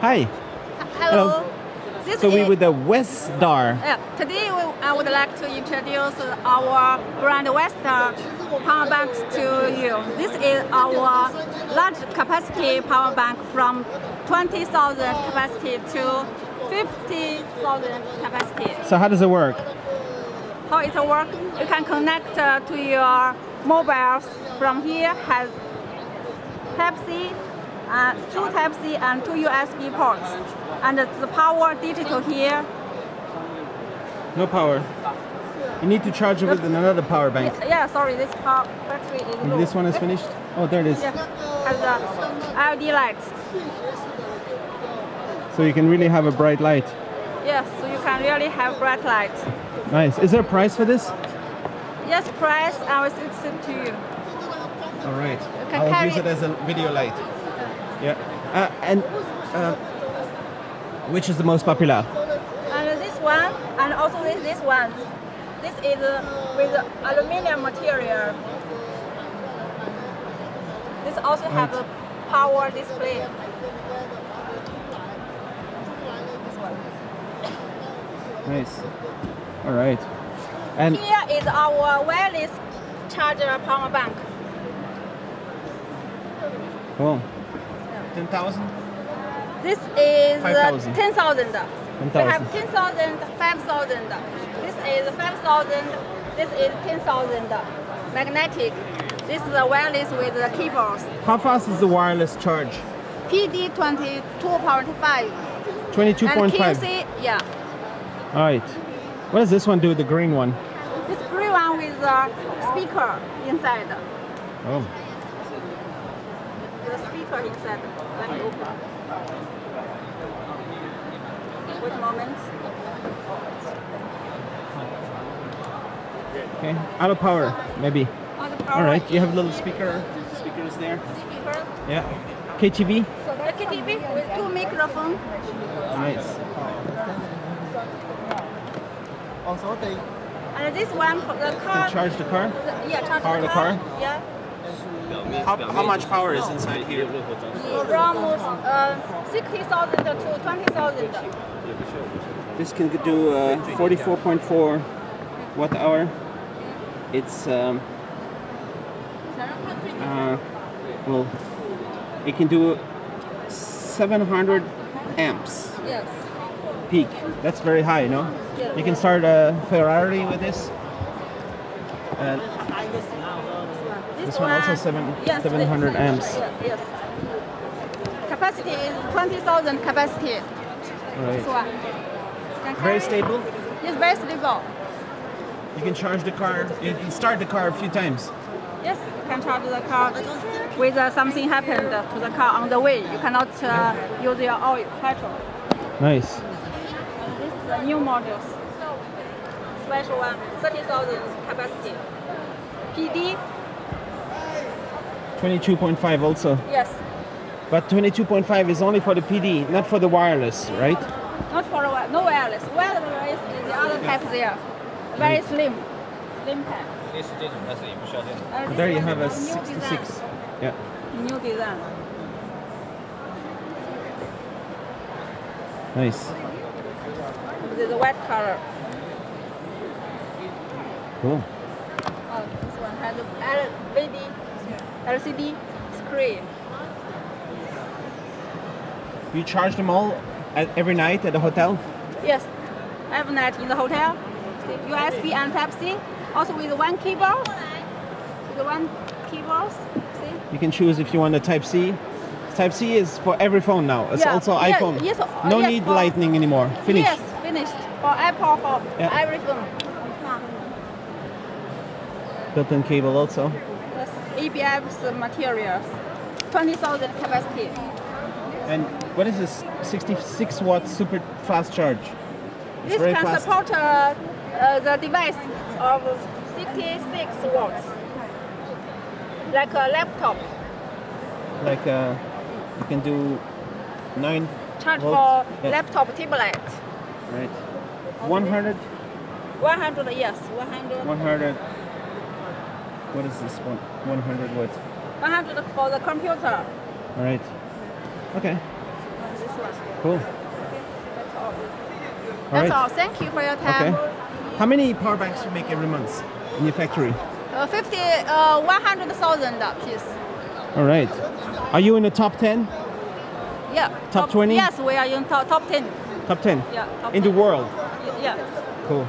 Hi. Hello. This So we with the Wesdar. yeah, today we, I would like to introduce our brand Wesdar power banks to you. This is our large capacity power bank from 20,000 capacity to 50,000 capacity. So how does it work? How it works? You can connect uh, to your mobiles from here has Type C, uh, two Type C and two USB ports, and the power digital here. No power. You need to charge it with another power bank. Yeah, sorry, this power battery is low. This one is finished? Oh, there it is. Yeah, has a LED lights. So you can really have a bright light. Yes, so you can really have bright light. Nice. Is there a price for this? Yes, price I will send it to you. All right. can I'll carry use it. as a video light. Yeah. Uh, and uh, which is the most popular? Uh, and this one, and also this, this one. This is uh, with aluminium material. This also right. have a power display. Nice. All right. And here is our wireless charger power bank. Cool. 10,000? This is uh, 10,000. 10, we have 10,000, 5,000. This is 5,000, this is 10,000. Magnetic. This is a wireless with the cables. How fast is the wireless charge? PD 22.5. 22.5? QC, yeah. All right. What does this one do, the green one? This green one with the speaker inside. Oh. The speaker said. Let me open. Wait a moment. Okay. Out of power, maybe. On the power. All right. You have a little speaker. Speakers there. Speaker. Yeah. KTV. So KTV with two microphones. Nice. Also, they. And this one for the car. To charge the car. the- yeah, charge Power the the car. car? Yeah. How, how much power is inside here? From uh, 60,000 to 20,000. This can do uh, 44.4 watt hour. It's um, uh, well, it can do 700 amps Yes. peak. That's very high, no? You can start a Ferrari with this. And this one also seven- 700 this- amps. yeah, Yes. Capacity is 20,000 capacity. This right. one. Can very stable. Yes, very stable. You can charge the car. You can start the car a few times. Yes, you can charge the car with uh, something happened to the car on the way. You cannot uh, use your oil, petrol. Nice. This is a new models. Special one, 30,000 capacity. PD, 22.5 also? Yes. But 22.5 is only for the PD, not for the wireless, right? Not for a, no wireless. Wireless is the other type there. Very slim. Slim type. Uh, there you have a 66. Yeah. New design. Nice. This is a white color. Cool. Oh, this one has a LED LCD screen. You charge them all at, every night at the hotel? Yes, every night in the hotel. USB and Type C. Also with one keyboard. With one keyboard. See? You can choose if you want a Type C. Type C is for every phone now. It's Yeah, also yeah, iPhone. yes, uh, no yes, need for- Lightning anymore. Finished. Yes, finished. For Apple, for Yeah. every phone. Built-in cable also. Yes, ABS materials. 20,000 capacity. And what is this 66 watt super fast charge? It's This can fast. support uh, uh, the device of 66 watts. Like a laptop. Like uh, you can do nine Charge volts. for Yeah, laptop tablet. Right. 100, 100, yes, 100. 100. What is this one? 100 watts. 100 for the computer. All right. Okay. This one. Cool. That's right. all. Thank you for your time. Okay. time. How many power banks you make every month in your factory? Uh, 50, uh, 100,000 piece. All right. Are you in the top 10? Yeah. Top 20? Yes, we are in top, top 10. Top 10? Yeah. Top In 10. the world? Yeah. Cool.